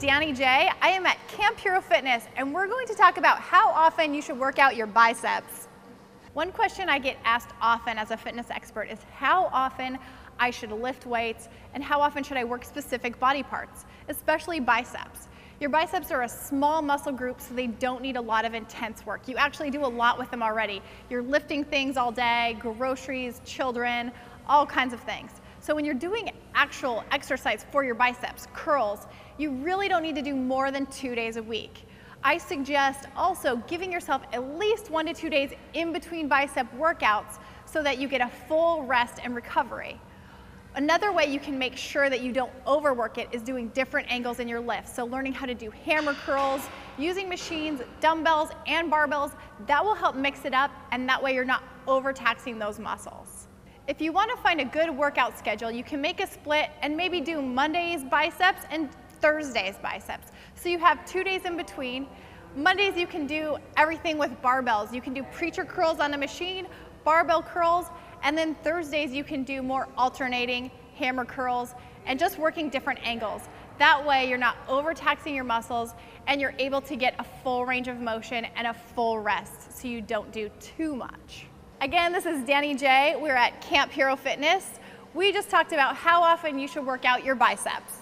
Danny J. I am at Camp Hero Fitness and we're going to talk about how often you should work out your biceps. One question I get asked often as a fitness expert is how often I should lift weights and how often should I work specific body parts, especially biceps. Your biceps are a small muscle group, so they don't need a lot of intense work. You actually do a lot with them already. You're lifting things all day, groceries, children, all kinds of things. So when you're doing actual exercise for your biceps, curls, you really don't need to do more than two days a week. I suggest also giving yourself at least one to two days in between bicep workouts so that you get a full rest and recovery. Another way you can make sure that you don't overwork it is doing different angles in your lifts. So learning how to do hammer curls, using machines, dumbbells, and barbells, that will help mix it up and that way you're not overtaxing those muscles. If you want to find a good workout schedule, you can make a split and maybe do Mondays biceps and Thursdays biceps. So you have two days in between. Mondays you can do everything with barbells. You can do preacher curls on a machine, barbell curls, and then Thursdays you can do more alternating hammer curls and just working different angles. That way you're not overtaxing your muscles and you're able to get a full range of motion and a full rest so you don't do too much. Again, this is Danny J. We're at Camp Hero Fitness. We just talked about how often you should work out your biceps.